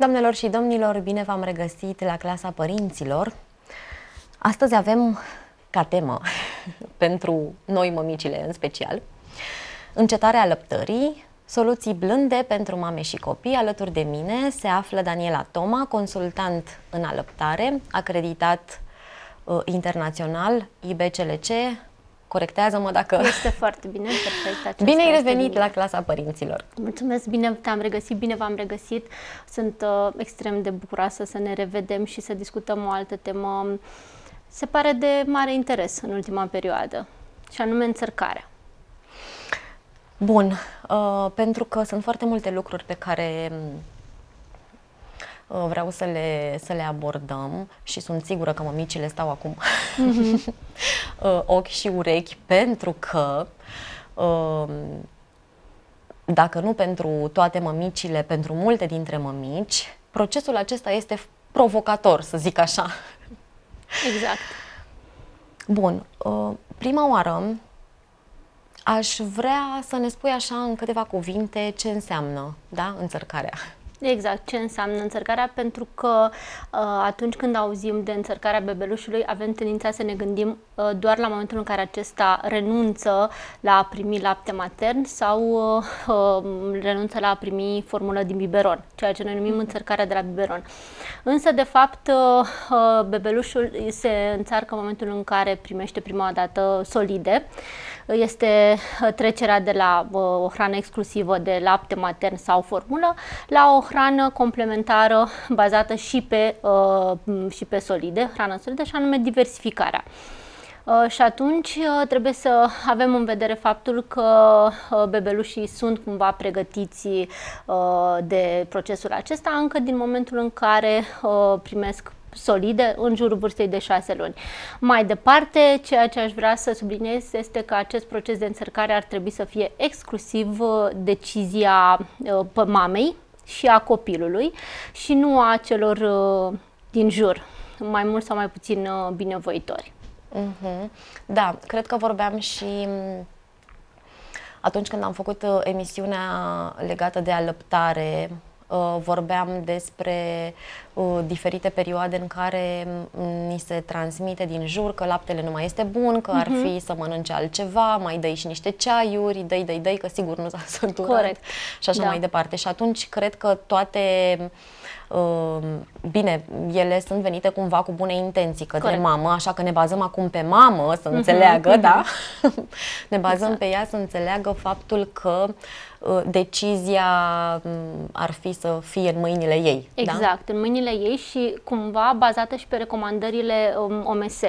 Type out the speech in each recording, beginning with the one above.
Doamnelor și domnilor, bine v-am regăsit la clasa părinților. Astăzi avem ca temă, pentru noi mămicile în special, încetarea lăptării, soluții blânde pentru mame și copii. Alături de mine se află Daniela Toma, consultant în alăptare, acreditat uh, internațional IBCLC, Corectează-mă dacă... Este foarte bine, perfect. Bine ai revenit bine. la clasa părinților. Mulțumesc, bine te-am regăsit, bine v-am regăsit. Sunt uh, extrem de bucuroasă să ne revedem și să discutăm o altă temă. Se pare de mare interes în ultima perioadă, și anume înțărcarea. Bun, uh, pentru că sunt foarte multe lucruri pe care Uh, vreau să le, să le abordăm și sunt sigură că mămicile stau acum mm-hmm. ochi și urechi pentru că um, dacă nu pentru toate mămicile, pentru multe dintre mămici, procesul acesta este provocator, să zic așa. Exact. Bun, uh, prima oară aș vrea să ne spui așa în câteva cuvinte ce înseamnă, da, înțărcarea. Exact, ce înseamnă înțărcarea, pentru că uh, atunci când auzim de înțărcarea bebelușului, avem tendința să ne gândim uh, doar la momentul în care acesta renunță la a primi lapte matern sau uh, uh, renunță la a primi formulă din biberon, ceea ce noi numim înțărcarea de la biberon. Însă, de fapt, uh, uh bebelușul se înțarcă în momentul în care primește prima dată solide, este uh, trecerea de la uh, o hrană exclusivă de lapte matern sau formulă la o hrană complementară bazată și pe, uh, și pe solide, hrană solidă și anume diversificarea. Uh, și atunci uh, trebuie să avem în vedere faptul că uh, bebelușii sunt cumva pregătiți de procesul acesta încă din momentul în care primesc solide în jurul vârstei de 6 luni. Mai departe, ceea ce aș vrea să subliniez este că acest proces de înțărcare ar trebui să fie exclusiv decizia mamei și a copilului și nu a celor din jur, mai mult sau mai puțin binevoitori. Uh-huh. Da, cred că vorbeam și mm, atunci când am făcut uh, emisiunea legată de alăptare, uh, vorbeam despre uh, diferite perioade în care mm, ni se transmite din jur că laptele nu mai este bun, că uh-huh. ar mhm. fi să mănânce altceva, mai dai și niște ceaiuri, dai, dai, dai, că sigur nu s-a săturat Corect. și așa da. mai departe. Și atunci cred că toate Ehm, bine, ele sunt venite cumva cu bune intenții către Corect. mamă, așa că ne bazăm acum pe mamă să uh-huh, înțeleagă, uh-huh. da? ne bazăm exact. pe ea să înțeleagă faptul că uh, decizia mm, ar fi să fie în mâinile ei. Da? Exact, da? în mâinile ei și cumva bazată și pe recomandările um, OMS,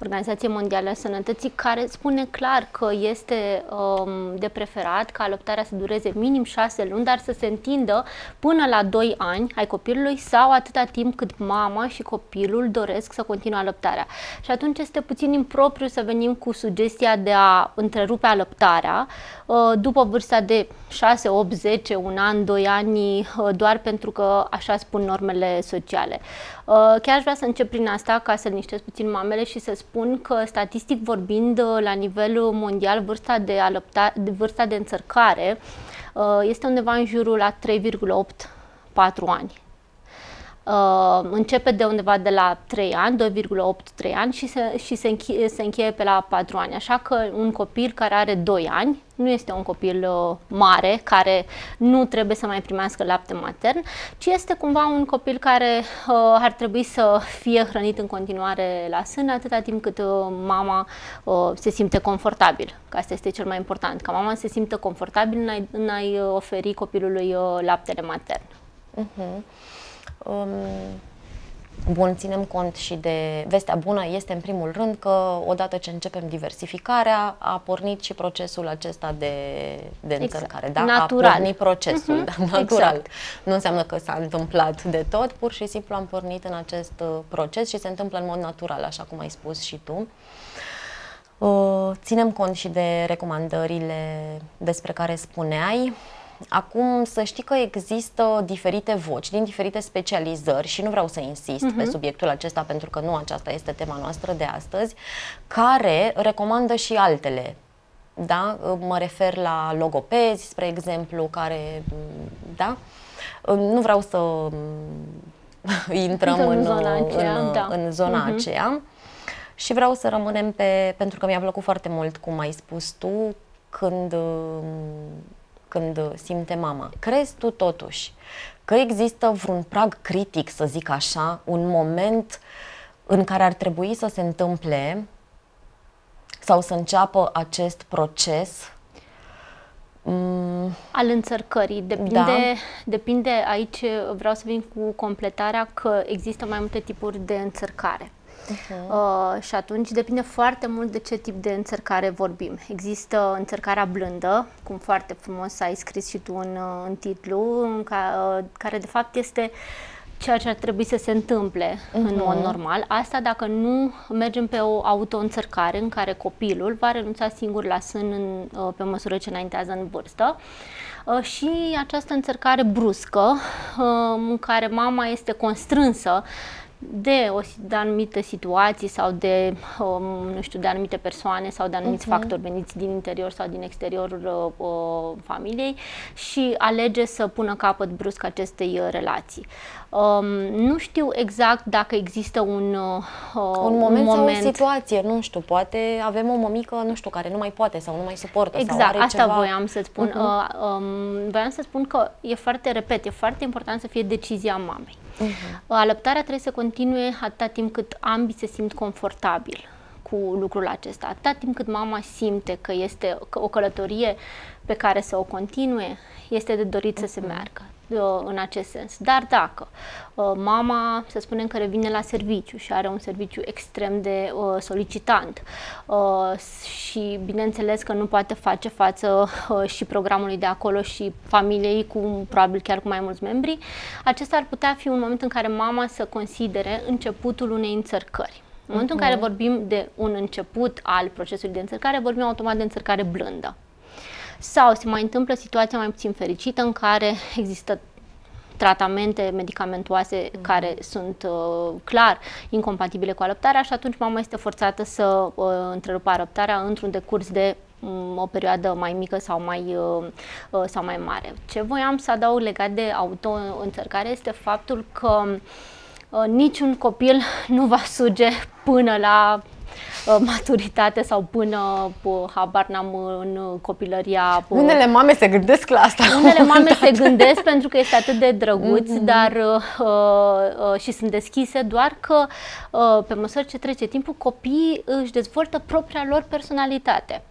Organizației Mondiale a Sănătății, care spune clar că este um, de preferat ca alăptarea să dureze minim 6 luni, dar să se întindă până la 2 ani ai copilului copilului sau atâta timp cât mama și copilul doresc să continue alăptarea. Și atunci este puțin impropriu să venim cu sugestia de a întrerupe alăptarea uh, după vârsta de 6, 8, 10, un an, 2 ani, uh, doar pentru că așa spun normele sociale. Uh, chiar aș vrea să încep prin asta ca să liniștesc puțin mamele și să spun că statistic vorbind la nivel mondial vârsta de, alăpta, vârsta de înțărcare este undeva în jurul la 3,8 4 ani. Uh, începe de undeva de la 3 ani, 2,8-3 ani și, se, și se, încheie, se încheie pe la 4 ani. Așa că un copil care are 2 ani nu este un copil uh, mare care nu trebuie să mai primească lapte matern, ci este cumva un copil care uh, ar trebui să fie hrănit în continuare la sân atâta timp cât uh, mama uh, se simte confortabil. Că asta este cel mai important, ca mama se simtă confortabil în a-i, în a-i oferi copilului uh, laptele matern. Uh-huh. Um, Bun, ținem cont și de vestea bună este în primul rând că odată ce începem diversificarea a pornit și procesul acesta de, de exact. înțărcare. Da? Natural. A pornit procesul, uh-huh. da, natural. Exact. Nu înseamnă că s-a întâmplat de tot, pur și simplu am pornit în acest uh, proces și se întâmplă în mod natural, așa cum ai spus și tu. Uh, ținem cont și de recomandările despre care spuneai. Acum să știi că există diferite voci din diferite specializări și nu vreau să insist uh-huh. pe mhm. subiectul acesta pentru că nu aceasta este tema noastră de astăzi, care recomandă și altele. Da? Mă refer la logopezi, spre exemplu, care, da? Nu vreau să intrăm în, în zona aceea, în, da. în zona uh-huh. aceea și vreau să rămânem pe, pentru că mi-a plăcut foarte mult cum ai spus tu, când, când simte mama. Crezi tu totuși că există vreun prag critic, să zic așa, un moment în care ar trebui să se întâmple sau să înceapă acest proces Mm. Al înțărcării. Depinde, da. depinde aici, vreau să vin cu completarea că există mai multe tipuri de înțărcare. Uh-huh. Uh, și atunci depinde foarte mult de ce tip de înțărcare vorbim. Există înțărcarea blândă, cum foarte frumos ai scris și tu în, în titlu, în ca, uh, care de fapt este ceea ce ar trebui să se întâmple uh-huh. în mod mhm. normal. Asta dacă nu mergem pe o auto-înțărcare în care copilul va renunța singur la sân în, uh, pe măsură ce înaintează în vârstă uh, și această înțărcare bruscă uh, în care mama este constrânsă de, o, de anumite situații sau de, um, nu știu, de anumite persoane sau de anumiți uh-huh. factori veniți din interior sau din exteriorul uh, uh, familiei și alege să pună capăt brusc acestei uh, relații. Um, nu știu exact dacă există un, uh, un moment, un moment sau o situație, nu știu, poate avem o mămică, nu știu, care nu mai poate sau nu mai suportă exact, sau are asta ceva... voiam să spun. Uh-huh. Uh, um, voiam să spun că e foarte, repet, e foarte important să fie decizia mamei. Uh-huh. Alăptarea trebuie să continue atâta timp cât ambii se simt confortabil cu lucrul acesta. Atâta timp cât mama simte că este o călătorie pe care să o continue, este de dorit uh-huh. să se mhm. meargă. Uh, în acest sens. Dar dacă uh, mama, să spunem că revine la serviciu și are un serviciu extrem de uh, solicitant și bineînțeles că nu poate face față și programului de acolo și familiei cu probabil chiar cu mai mulți membri, acesta ar putea fi un moment în care mama să considere începutul unei înțărcări. În momentul uh-huh. în care mhm. vorbim de un început al procesului de înțărcare, vorbim automat de înțărcare blândă. Sau se mai întâmplă situația mai puțin fericită în care există tratamente medicamentoase mm. care sunt uh, clar incompatibile cu alăptarea și atunci mama este forțată să uh, întrerupă alăptarea într-un decurs de um, o perioadă mai mică sau mai, uh, uh, sau mai mare. Ce voiam să adaug legat de auto-înțărcare este faptul că uh, niciun copil nu va suge până la Uh, maturitate sau până, habar n-am, în copilăria. Unele mame se gândesc la asta. Unele mame se gândesc pentru că este atât de drăguț, mm-hmm. dar uh, uh, și sunt deschise, doar că uh, pe măsură ce trece timpul, copiii își dezvoltă propria lor personalitate.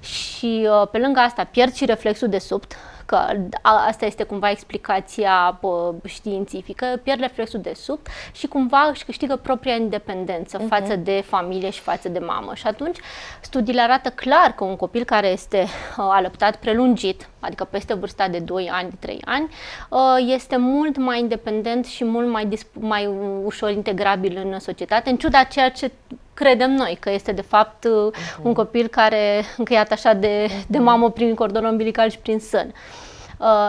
Și uh, pe lângă asta pierd și reflexul de subt, că asta este cumva explicația științifică, pierd reflexul de sub și cumva își câștigă propria independență uh-huh. față de familie și față de mamă. Și atunci studiile arată clar că un copil care este uh, alăptat prelungit, adică peste vârsta de 2 ani, de 3 ani, uh, este mult mai independent și mult mai, disp- mai ușor integrabil în societate, în ciuda ceea ce credem noi că este de fapt uh-huh. un copil care încheiat așa de, uh-huh. de mamă prin cordon umbilical și prin sân. Uh,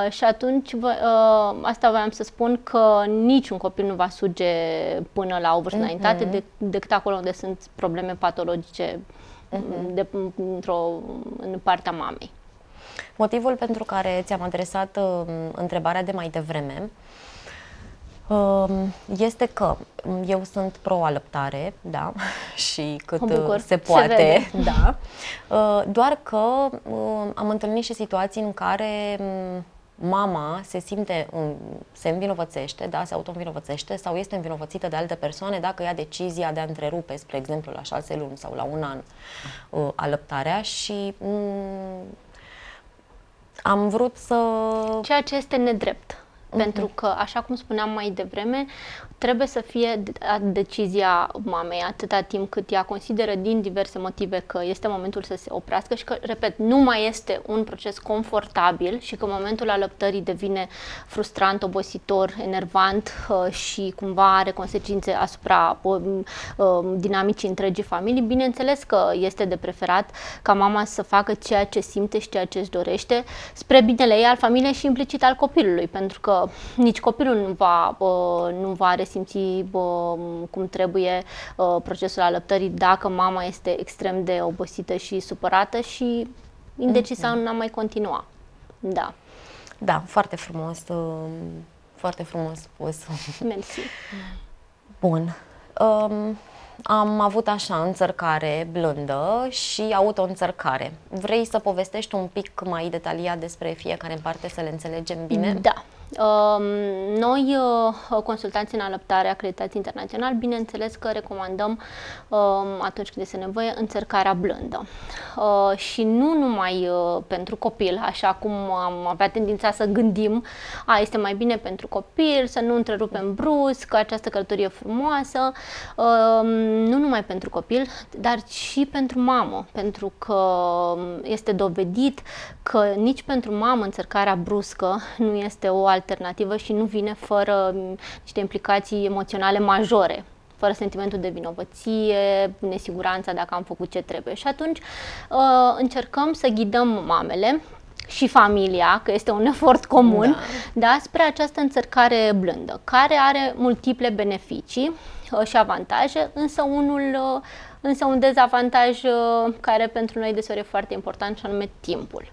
și atunci uh, asta voiam să spun că niciun copil nu va suge până la o vârstă uh-huh. înaintate de, decât acolo unde sunt probleme patologice uh-huh. de, într-o, în partea mamei. Motivul pentru care ți-am adresat uh, întrebarea de mai devreme Um, este că eu sunt pro-alăptare, da, și cât bucur, se poate, se da, uh, doar că um, am întâlnit și situații în care um, mama se simte, se învinovățește, da, se auto-învinovățește sau este învinovățită de alte persoane dacă ia decizia de a întrerupe, spre exemplu, la șase luni sau la un an uh, alăptarea și am vrut să... Ceea ce este nedrept. Uh-huh. Pentru că, așa cum spuneam mai devreme, trebuie să fie decizia mamei atâta timp cât ea consideră din diverse motive că este momentul să se oprească și că, repet, nu mai este un proces confortabil și că momentul alăptării devine frustrant, obositor, enervant uh, și cumva are consecințe asupra uh, uh, dinamicii întregii familii. Bineînțeles că este de preferat ca mama să facă ceea ce simte și ceea ce își dorește spre binele ei al familiei și implicit al copilului, pentru că nici copilul nu va, nu va resimți cum trebuie procesul alăptării dacă mama este extrem de obosită și supărată și indecisă mm-hmm. n-a mai continua. Da. Da, foarte frumos, uh, foarte frumos spus. Mersi. Bun. Um, am avut așa înțărcare blândă și auto-înțărcare. Vrei să povestești un pic mai detaliat despre fiecare în parte, să le înțelegem bine? Da. Um, noi, uh, consultanții în alăptare acreditați internațional, bineînțeles că recomandăm um, atunci când este nevoie înțărcarea blândă. Uh, și nu numai uh, pentru copil, așa cum am avea tendința să gândim, a, este mai bine pentru copil, să nu întrerupem brusc, această călătorie frumoasă, um, nu numai pentru copil, dar și pentru mamă, pentru că este dovedit că nici pentru mamă înțărcarea bruscă nu este o alternativă și nu vine fără niște implicații emoționale majore fără sentimentul de vinovăție, nesiguranța dacă am făcut ce trebuie. Și atunci uh, încercăm să ghidăm mamele și familia, că este un efort comun, da. Da, spre această înțărcare blândă, care are multiple beneficii uh, și avantaje, însă unul uh, însă un dezavantaj care pentru noi deseori e foarte important și anume timpul.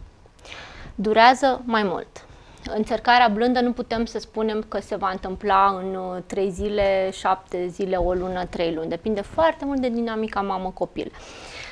Durează mai mult. Încercarea blândă nu putem să spunem că se va întâmpla în 3 uh, zile, 7 zile, o lună, 3 luni. Depinde foarte mult de dinamica mamă-copil.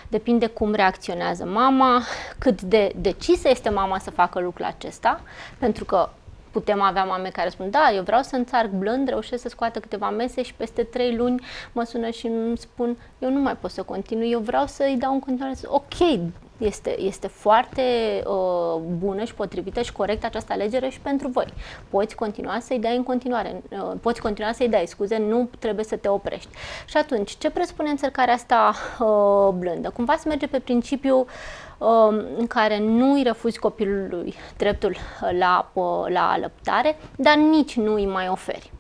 Depinde cum reacționează mama, cât de decisă este mama să facă lucrul acesta, pentru că putem avea mame care spun, da, eu vreau să înțarc blând, reușesc să scoată câteva mese și peste trei luni mă sună și îmi spun, eu nu mai pot să continui, eu vreau să-i dau în continuare, ok, este, este foarte uh, bună și potrivită și corectă această alegere și pentru voi. Poți continua să-i dai în continuare, uh, poți continua să-i dai scuze, nu trebuie să te oprești. Și atunci, ce presupune înțărcarea asta uh, blândă? Cumva să merge pe principiu uh, în care nu îi refuzi copilului dreptul la, uh, la alăptare, dar nici nu îi mai oferi.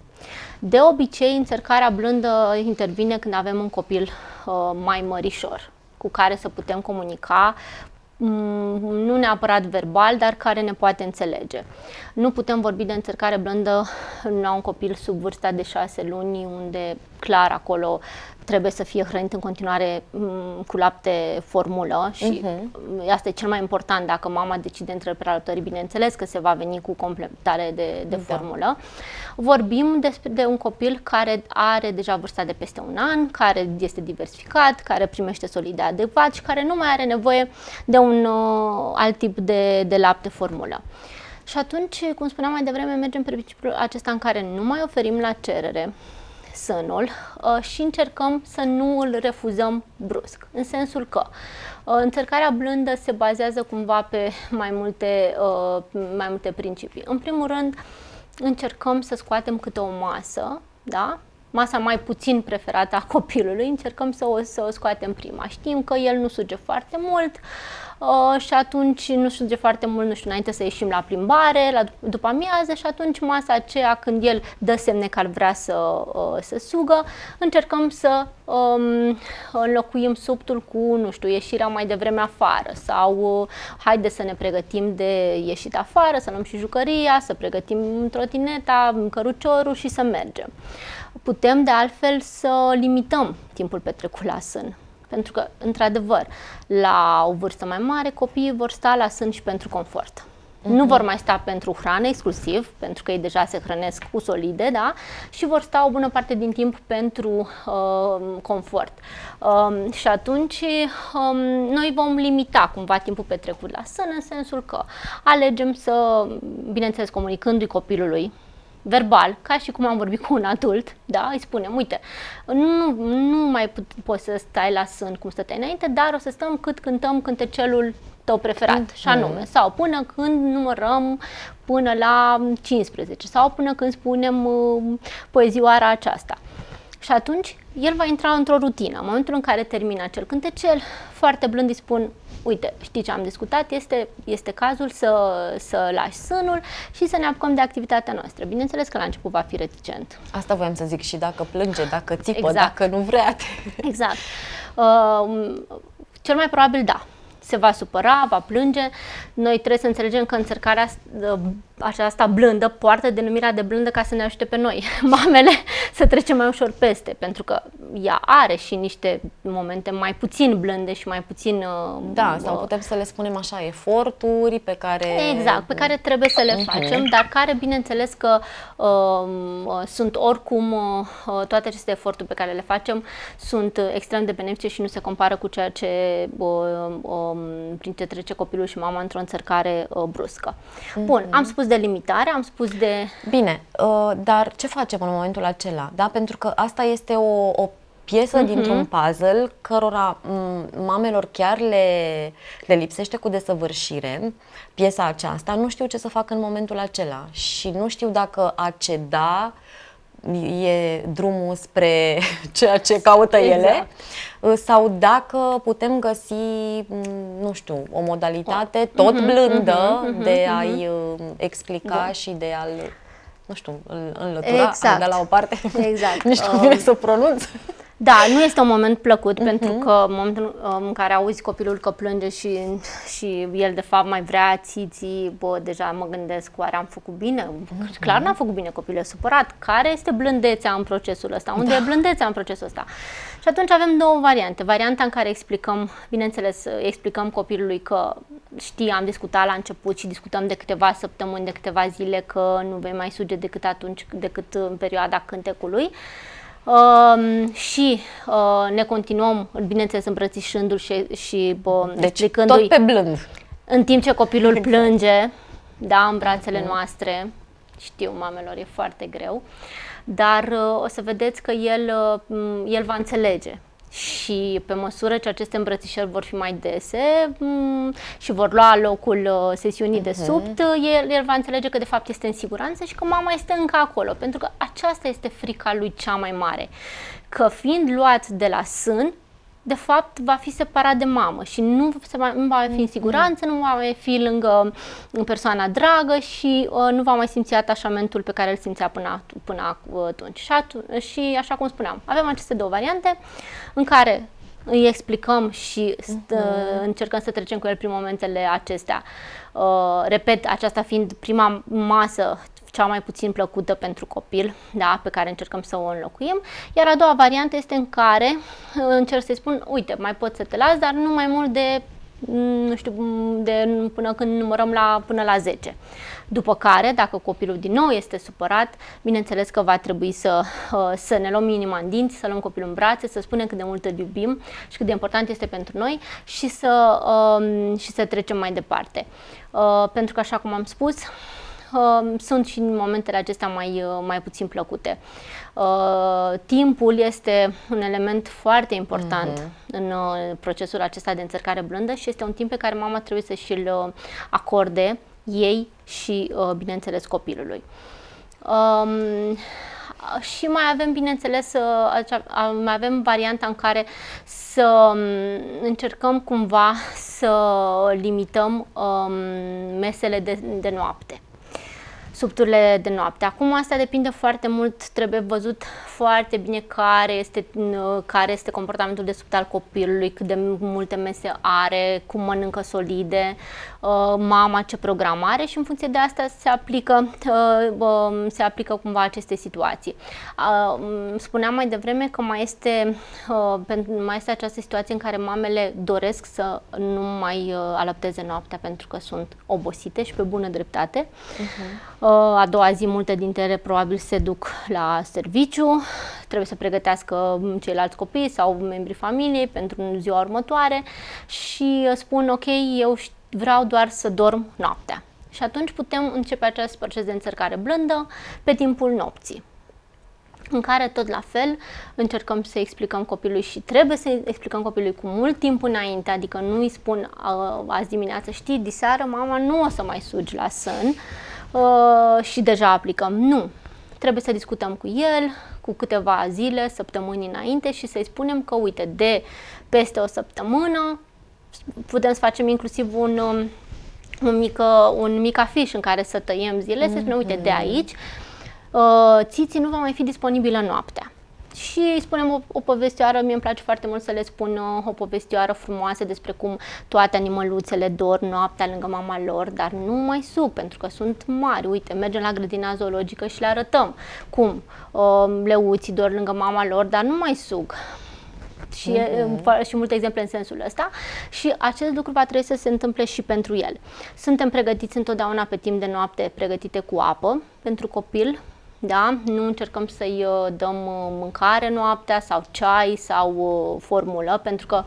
De obicei, înțărcarea blândă intervine când avem un copil uh, mai mărișor, cu care să putem comunica, mm, nu neapărat verbal, dar care ne poate înțelege. Nu putem vorbi de înțărcare blândă la un copil sub vârsta de șase luni, unde clar acolo trebuie să fie hrănit în continuare mm, cu lapte formulă și uh-huh. asta e cel mai important dacă mama decide între alăptării, bineînțeles că se va veni cu completare de, de da. formulă. Vorbim despre de un copil care are deja vârsta de peste un an, care este diversificat, care primește solide adecvat și care nu mai are nevoie de un uh, alt tip de, de lapte formulă. Și atunci, cum spuneam mai devreme, mergem pe principiul acesta în care nu mai oferim la cerere sânul uh, și încercăm să nu îl refuzăm brusc. În sensul că uh, încercarea blândă se bazează cumva pe mai multe, uh, mai multe principii. În primul rând, încercăm să scoatem câte o masă, da? masa mai puțin preferată a copilului, încercăm să o, să o scoatem prima. Știm că el nu suge foarte mult, uh, uh, și atunci nu știu foarte mult, nu știu, înainte să ieșim la plimbare, la după amiază și atunci masa aceea când el dă semne că ar vrea să, uh, să sugă, încercăm să um, înlocuim subtul cu, nu știu, ieșirea mai devreme afară sau uh, haide să ne pregătim de ieșit afară, să luăm și jucăria, să pregătim trotineta, căruciorul și să mergem. Putem de altfel să limităm timpul petrecut la sân. Pentru că, într-adevăr, la o vârstă mai mare, copiii vor sta la sân și pentru confort. Uh-huh. Nu vor mai sta pentru hrană exclusiv, pentru că ei deja se hrănesc cu solide, da? Și vor sta o bună parte din timp pentru uh, confort. Um, și atunci um, noi vom limita cumva timpul petrecut la sân, în sensul că alegem să, bineînțeles, comunicându-i copilului verbal, ca și cum am vorbit cu un adult, da, îi spunem, uite, nu, nu mai poți să stai la sân cum stăteai înainte, dar o să stăm cât cântăm cântecelul tău preferat, mm. și anume, sau până când numărăm până la 15 sau până când spunem uh, poezioara aceasta. Și atunci el va intra într-o rutină. În momentul în care termină acel cântecel, foarte blând îi spun, uite, știi ce am discutat, este, este cazul să, să lași sânul și să ne apucăm de activitatea noastră. Bineînțeles că la început va fi reticent. Asta voiam să zic și dacă plânge, dacă țipă, exact. dacă nu vrea. Exact. Uh, cel mai probabil da se va supăra, va plânge. Noi trebuie să înțelegem că încercarea uh, aceasta blândă poartă denumirea de blândă ca să ne ajute pe noi, mamele, să trecem mai ușor peste, pentru că ea are și niște momente mai puțin blânde și mai puțin... Uh, da, sau putem să le spunem așa, eforturi pe care... Exact, pe care trebuie să le uh-huh. facem, dar care, bineînțeles că uh, sunt oricum, uh, toate aceste eforturi pe care le facem sunt extrem de benefice și nu se compară cu ceea ce uh, uh, prin ce trece copilul și mama într-o înțărcare uh, bruscă. Uh-huh. Bun, am spus de limitare, am spus de... Bine, uh, dar ce facem în momentul acela? Da? Pentru că asta este o, o piesă uh-huh. dintr-un puzzle cărora mamelor chiar le, le lipsește cu desăvârșire piesa aceasta, nu știu ce să fac în momentul acela și nu știu dacă a ceda e drumul spre ceea ce caută exact. ele sau dacă putem găsi, nu știu, o modalitate tot uh-huh, blândă uh-huh, uh-huh, de a-i explica da. și de a-l, nu știu, înlătura, exact. de la o parte. Exact. Nici nu vine um, să o pronunț. Da, nu este un moment plăcut uh-huh. pentru că în momentul în care auzi copilul că plânge și, și el de fapt mai vrea țiții, bă, deja mă gândesc, oare am făcut bine? Uh-huh. Clar n-am făcut bine, copilul e supărat. Care este blândețea în procesul ăsta? Unde da. e blândețea în procesul ăsta? Și atunci avem două variante. Varianta în care explicăm, bineînțeles, explicăm copilului că știi, am discutat la început și discutăm de câteva săptămâni, de câteva zile că nu vei mai suge decât atunci, decât în perioada cântecului. Uh, și uh, ne continuăm, bineînțeles, îmbrățișându-l și, și uh, deci, explicându-i... tot pe blând. În timp ce copilul exact. plânge, da, în brațele noastre, știu, mamelor, e foarte greu, dar uh, o să vedeți că el, uh, el va înțelege și pe măsură ce aceste îmbrățișări vor fi mai dese mm, și vor lua locul uh, sesiunii uh-huh. de mhm. subt, el, el va înțelege că de fapt este în siguranță și că mama este încă acolo, pentru că aceasta este frica lui cea mai mare, că fiind luat de la sân, de fapt va fi separat de mamă și nu, se va, nu va mai fi în siguranță, nu va mai fi lângă persoana dragă și uh, nu va mai simți atașamentul pe care îl simțea până, până atunci. Și, atu- și așa cum spuneam, avem aceste două variante în care îi explicăm și stă, uh-huh. încercăm să trecem cu el prin momentele acestea. Uh, repet, aceasta fiind prima masă cea mai puțin plăcută pentru copil, da, pe care încercăm să o înlocuim. Iar a doua variantă este în care uh, încerc să-i spun, uite, mai pot să te las, dar nu mai mult de nu știu, de până când numărăm la, până la 10. După care, dacă copilul din nou este supărat, bineînțeles că va trebui să, uh, să ne luăm inima în dinți, să luăm copilul în brațe, să spunem cât de mult îl iubim și cât de important este pentru noi și să, um, și să trecem mai departe. Uh, pentru că, așa cum am spus, uh, sunt și în momentele acestea mai, uh, mai puțin plăcute. Uh, timpul este un element foarte important uh-huh. în uh, procesul acesta de înțărcare blândă și este un timp pe care mama trebuie să și-l uh, acorde ei și, uh, bineînțeles, copilului. Um, și mai avem, bineînțeles, uh, mai avem varianta în care să um, încercăm cumva să limităm um, mesele de, de noapte subturile de noapte. Acum asta depinde foarte mult, trebuie văzut foarte bine care este, care este comportamentul de subt al copilului, cât de multe mese are, cum mănâncă solide, uh, mama ce program are și în funcție de asta se aplică, uh, um, se aplică cumva aceste situații. Uh, um, spuneam mai devreme că mai este, mai este această situație în care mamele doresc să nu mai alăpteze noaptea pentru că sunt obosite și pe bună dreptate. Uh-huh. A doua zi multe dintre ele probabil se duc la serviciu, trebuie să pregătească ceilalți copii sau membrii familiei pentru ziua următoare și spun ok, eu vreau doar să dorm noaptea. Și atunci putem începe acest proces de înțărcare blândă pe timpul nopții în care tot la fel încercăm să explicăm copilului și trebuie să explicăm copilului cu mult timp înainte, adică nu îi spun azi dimineață, știi, diseară mama nu o să mai sugi la sân, uh, și deja aplicăm. Nu. Trebuie să discutăm cu el cu câteva zile, săptămâni înainte și să-i spunem că, uite, de peste o săptămână putem să facem inclusiv un, um, un, mic, un mic afiș în care să tăiem zile, mm-hmm. să spunem, uite, de mhm. aici, uh, țiții nu va mai fi disponibilă noaptea. Și îi spunem o, o povestioară, mie îmi place foarte mult să le spun uh, o povestioară frumoasă despre cum toate animăluțele dor noaptea lângă mama lor, dar nu mai sug pentru că sunt mari. Uite, mergem la grădina zoologică și le arătăm cum uh, leuții dor lângă mama lor, dar nu mai sug și, mm-hmm. și multe exemple în sensul ăsta și acest lucru va trebui să se întâmple și pentru el. Suntem pregătiți întotdeauna pe timp de noapte, pregătite cu apă pentru copil, da? Nu încercăm să-i uh, dăm uh, mâncare noaptea sau ceai sau uh, formulă, pentru că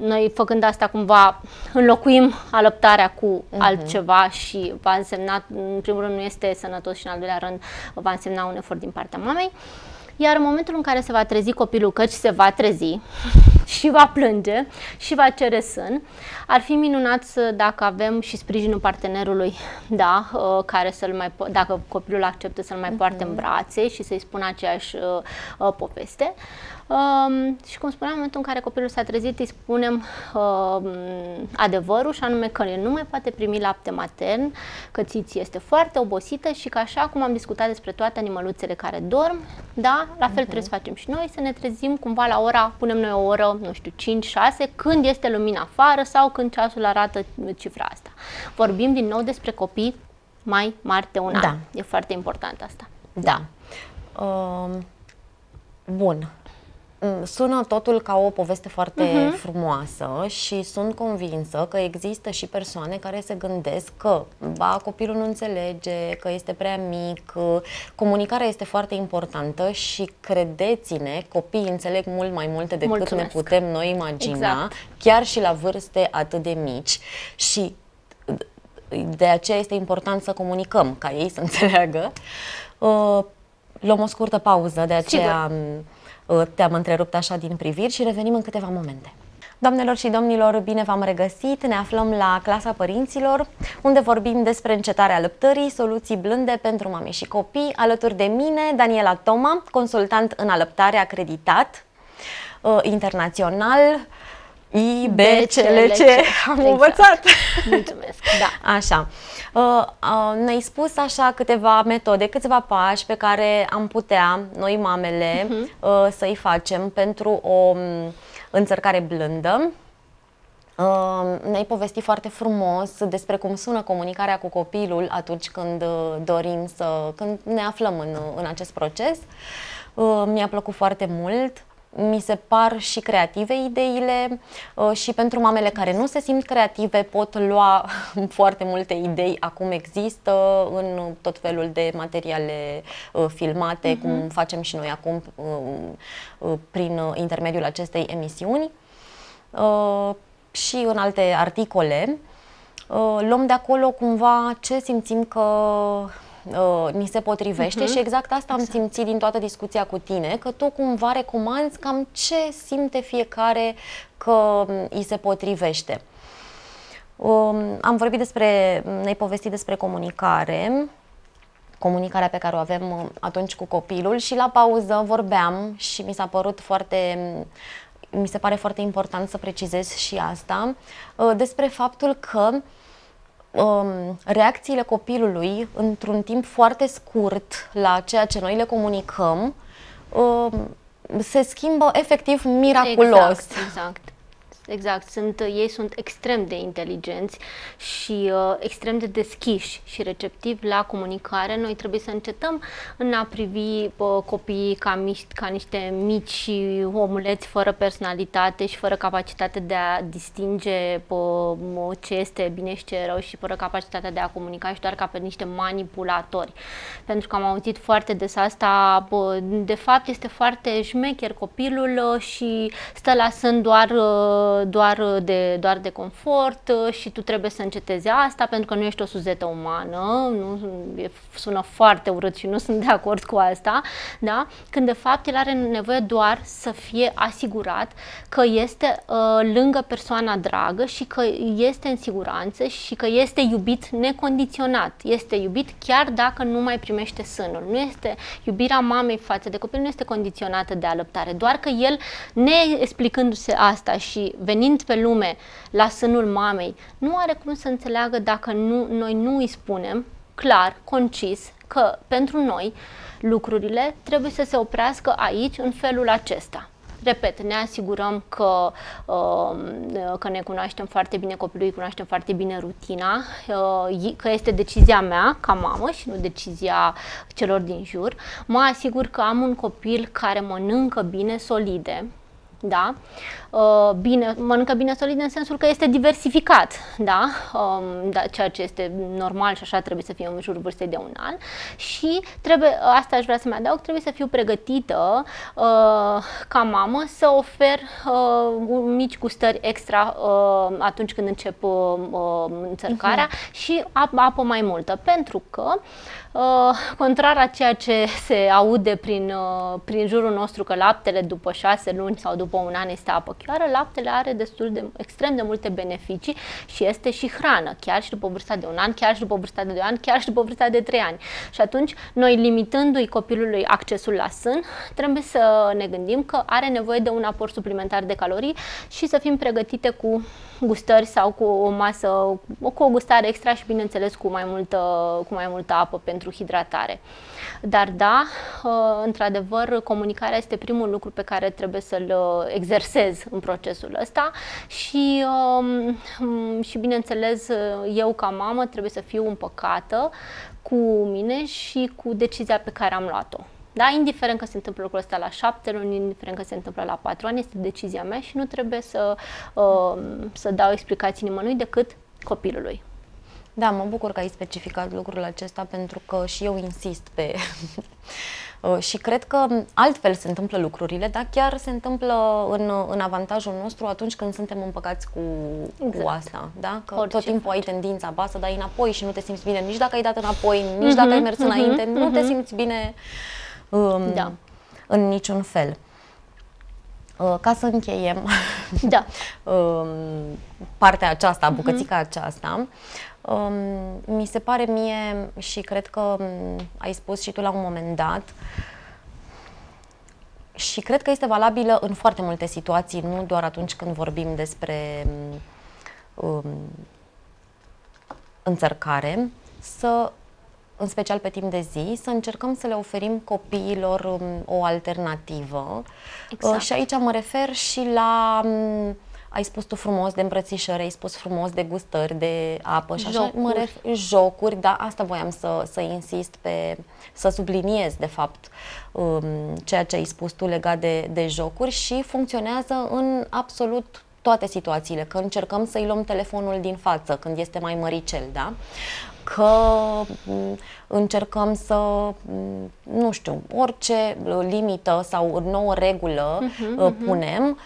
noi făcând asta cumva înlocuim alăptarea cu uh-huh. altceva și va însemna, în primul rând nu este sănătos și în al doilea rând va însemna un efort din partea mamei. Uh, iar în momentul în care se va trezi copilul, căci se va trezi și va plânge și va cere sân, ar fi minunat să, dacă avem și sprijinul partenerului, da, uh, care să-l mai, dacă copilul acceptă să-l mai poarte în mhm. brațe și să-i spună aceeași uh, uh, poveste, Um, și cum spuneam, în momentul în care copilul s-a trezit, îi spunem uh, adevărul și anume că el nu mai poate primi lapte matern, că țiți este foarte obosită și că așa cum am discutat despre toate animăluțele care dorm, da, la fel uh-huh. trebuie să facem și noi, să ne trezim cumva la ora, punem noi o oră, nu știu, 5-6, când este lumina afară sau când ceasul arată cifra asta. Vorbim din nou despre copii mai mari de un da. an. E foarte important asta. Da. Uh, bun. Mm, sună totul ca o poveste foarte uh-huh. frumoasă și sunt convinsă că există și persoane care se gândesc că ba, copilul nu înțelege, că este prea mic, comunicarea este foarte importantă și credeți-ne, copiii înțeleg mult mai multe decât Mulțumesc. ne putem noi imagina, exact. chiar și la vârste atât de mici și de aceea este important să comunicăm ca ei să înțeleagă. Uh, luăm o scurtă pauză, de aceea... Sigur Uh, te-am întrerupt așa din priviri și revenim în câteva momente. Doamnelor și domnilor, bine v-am regăsit! Ne aflăm la clasa părinților, unde vorbim despre încetarea alăptării, soluții blânde pentru mame și copii. Alături de mine, Daniela Toma, consultant în alăptare acreditat uh, internațional, IBCLC. Am exact. învățat! Mulțumesc! Da. Așa. Uh, uh, ne-ai spus așa câteva metode, câțiva pași pe care am putea, noi mamele, uh-huh. uh, să-i facem pentru o um, înțărcare blândă. Uh, ne-ai povestit foarte frumos despre cum sună comunicarea cu copilul atunci când uh, dorim să, când ne aflăm în, în acest proces. Uh, mi-a plăcut foarte mult mi se par și creative ideile uh, și pentru mamele care nu se simt creative pot lua foarte multe idei. Acum există în tot felul de materiale uh, filmate, uh-huh. cum facem și noi acum uh, prin intermediul acestei emisiuni și în alte articole. Luăm de acolo cumva ce simțim că uh, ni se potrivește uh-huh. și exact asta am exact. simțit din toată discuția cu tine, că tu cumva recomanzi cam ce simte fiecare că îi se potrivește. Um, am vorbit despre, ne-ai povestit despre comunicare, comunicarea pe care o avem uh, atunci cu copilul și la pauză vorbeam și mi s-a părut foarte mi se pare foarte important să precizez și asta, uh, despre faptul că um, reacțiile copilului într-un timp foarte scurt la ceea ce noi le comunicăm um, se schimbă efectiv miraculos. Exact, exact. Exact, sunt, ei sunt extrem de inteligenți și uh, extrem de deschiși și receptivi la comunicare. Noi trebuie să încetăm în a privi uh, copiii ca, mici, ca niște mici omuleți fără personalitate și fără capacitate de a distinge uh, ce este bine și ce e rău și fără capacitatea de a comunica și doar ca pe niște manipulatori. Pentru că am auzit foarte des asta, uh, de fapt este foarte șmecher copilul uh, și stă la sân doar uh, doar de, doar de confort uh, și tu trebuie să încetezi asta pentru că nu ești o suzetă umană, nu, sună foarte urât și nu sunt de acord cu asta, da? când de fapt el are nevoie doar să fie asigurat că este uh, lângă persoana dragă și că este în siguranță și că este iubit necondiționat, este iubit chiar dacă nu mai primește sânul. Nu este iubirea mamei față de copil, nu este condiționată de alăptare, doar că el, ne explicându-se asta și venind pe lume la sânul mamei, nu are cum să înțeleagă dacă nu, noi nu îi spunem clar, concis, că pentru noi lucrurile trebuie să se oprească aici în felul acesta. Repet, ne asigurăm că, um, că ne cunoaștem foarte bine copilul, îi cunoaștem foarte bine rutina, uh, că este decizia mea ca mamă și nu decizia celor din jur. Mă asigur că am un copil care mănâncă bine, solide, da? Uh, bine, mănâncă bine solid în sensul că este diversificat, da? Um, da? Ceea ce este normal și așa trebuie să fie în jurul vârstei de un an și trebuie, asta aș vrea să mai adaug, trebuie să fiu pregătită uh, ca mamă să ofer uh, mici gustări extra uh, atunci când încep uh, înțărcarea uh-huh. și apă, apă mai multă, pentru că uh, contrar a ceea ce se aude prin, uh, prin jurul nostru că laptele după șase luni sau după un an este apă chioară, laptele are destul de, extrem de multe beneficii și este și hrană, chiar și după vârsta de un an, chiar și după vârsta de 2 ani, chiar și după vârsta de 3 ani. Și atunci, noi limitându-i copilului accesul la sân, trebuie să ne gândim că are nevoie de un aport suplimentar de calorii și să fim pregătite cu gustări sau cu o masă, cu o gustare extra și bineînțeles cu mai multă, cu mai multă apă pentru hidratare. Dar da, ă, într-adevăr, comunicarea este primul lucru pe care trebuie să-l ă, exersez în procesul ăsta și, ă, și bineînțeles, eu ca mamă trebuie să fiu împăcată cu mine și cu decizia pe care am luat-o. Da? Indiferent că se întâmplă lucrul ăsta la șapte luni, indiferent că se întâmplă la patru ani, este decizia mea și nu trebuie să, uh, să dau explicații nimănui decât copilului. Da, mă bucur că ai specificat lucrul acesta pentru că și eu insist pe... Uh, și cred că altfel se întâmplă lucrurile, dar chiar se întâmplă în, în avantajul nostru atunci când suntem împăcați cu, exact. cu asta. Da? Că Orice tot timpul faci. ai tendința ba să dai înapoi și nu te simți bine nici dacă ai dat înapoi, nici uh-huh, dacă ai mers uh-huh, înainte, uh-huh. nu te simți bine um, da. în niciun fel. Uh, ca să încheiem da. um, partea aceasta, bucățica uh-huh. aceasta, um, mi se pare mie și cred că um, ai spus și tu la un moment dat, și cred că este valabilă în foarte multe situații, nu doar atunci când vorbim despre um, înțărcare, să în special pe timp de zi, să încercăm să le oferim copiilor um, o alternativă. Exact. Uh, și aici mă refer și la um, ai spus tu frumos de îmbrățișări, ai spus frumos de gustări, de apă și jocuri. așa, mă refer, jocuri, da, asta voiam să, să insist pe, să subliniez de fapt um, ceea ce ai spus tu legat de, de jocuri și funcționează în absolut toate situațiile, că încercăm să-i luăm telefonul din față când este mai măricel, da? că mm, încercăm să, mm, nu știu, orice limită sau nouă regulă uh-huh, uh-huh. punem,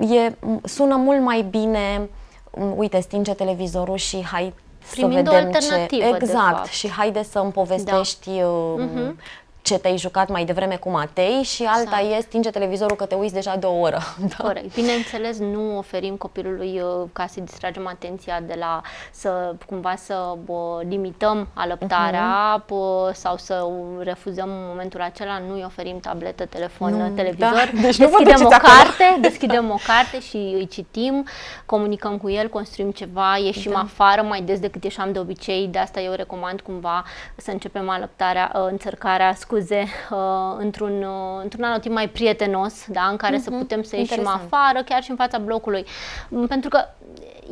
e, sună mult mai bine, mm, uite, stinge televizorul și hai Primind să vedem o ce... Exact, și haide să îmi povestești da. uh-huh ce te-ai jucat mai devreme cu Matei și alta exact. e stinge televizorul că te uiți deja de o oră. Da? Corect. Bineînțeles, nu oferim copilului uh, ca să distragem atenția de la să cumva să bă, limităm alăptarea uh-huh. sau să refuzăm în momentul acela, nu îi oferim tabletă, telefon, nu, televizor. Da. Deci deschidem o acolo. carte, deschidem o carte și îi citim, comunicăm cu el, construim ceva, ieșim da. afară mai des decât ieșeam de obicei, de asta eu recomand cumva să începem alăptarea, uh, înțărcarea, scu scuze, uh, într-un, uh, într-un anotimp mai prietenos, da, în care uh-huh. să mhm. putem să ieșim Interesant. afară, chiar și în fața blocului. Mm, pentru că